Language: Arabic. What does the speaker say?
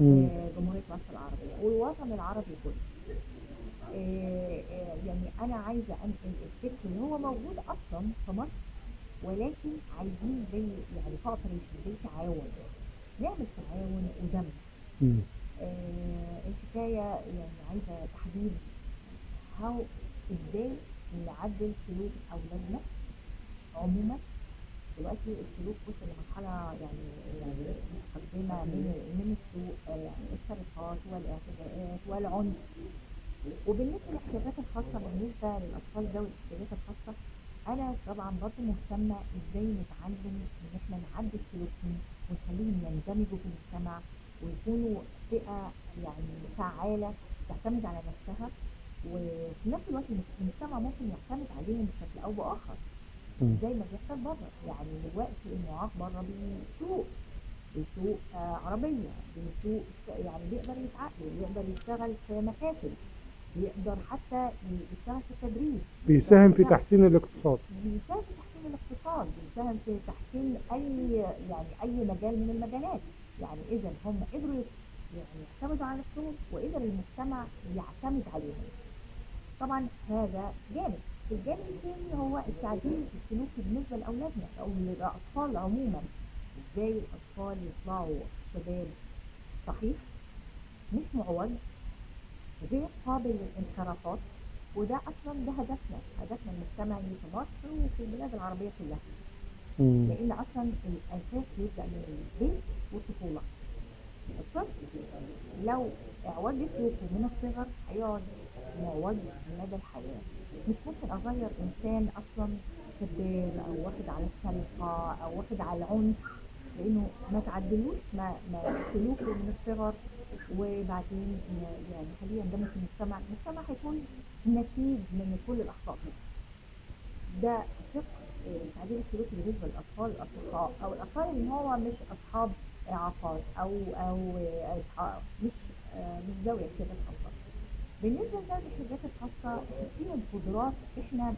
آه، جمهورية مصر العربية والوطن العربي كله. آه، آه، يعني أنا عايزة أنقل الفكر اللي هو موجود أصلا في مصر ولكن عايزين زي يعني cooperation زي تعاون. نعمل تعاون ودم. مم. آه، الحكاية يعني عايزة تحديد هاو إزاي نعدل سلوك أولادنا عموما. دلوقتي السلوك وصل لمرحلة يعني يعني متقدمة من من السوء آه، يعني السرقات والاعتداءات والعنف وبالنسبة للاحتياجات الخاصة بالنسبة للأطفال ذوي الاحتياجات الخاصة أنا طبعا برضه مهتمة إزاي نتعلم إن إحنا نعدل سلوكهم ونخليهم يندمجوا في المجتمع ويكونوا فئة يعني فعالة تعتمد على نفسها وفي نفس الوقت المجتمع ممكن يعتمد عليهم بشكل أو بآخر مم. زي ما بيحصل بره. يعني دلوقتي المعاق بره بيسوق بيسوق آه عربية بيسوق يعني بيقدر يتعقل بيقدر يشتغل في مكاتب بيقدر حتى يشتغل في التدريس بيساهم في تحسين الاقتصاد. بيساهم في تحسين الاقتصاد بيساهم في تحسين أي يعني أي مجال من المجالات. يعني إذا هم قدروا يعني يعتمدوا على نفسهم وقدر المجتمع يعتمد عليهم. طبعا هذا جانب. الجانب الثاني هو التعديل السلوكي بالنسبة لأولادنا أو للأطفال عموما. إزاي الأطفال يطلعوا شباب صحيح مش معوج غير قابل للانحرافات وده أصلا ده هدفنا هدفنا المجتمعي في مصر وفي البلاد العربية كلها. مم. لأن أصلا الأساس بيبدأ من البيت والطفولة. الطفل لو اعوج سلوكه من الصغر هيقعد معوج مدى الحياة. مش ممكن أغير إنسان أصلا كذاب أو واخد على السرقه أو واخد على العنف؟ لأنه ما تعدلوش ما, ما سلوكه من الصغر وبعدين يعني خليه يندمج في المجتمع. المجتمع هيكون نتيج من كل الأخطاء. دي ده شق آه، تعديل السلوك بالنسبة للاطفال الاصدقاء أو الأطفال اللي هو مش أصحاب إعاقات أو أو آه، مش آه، مش ذوي احتياجات خاصه بالنسبة لذوي الاحتياجات الخاصه فيهم قدرات إحنا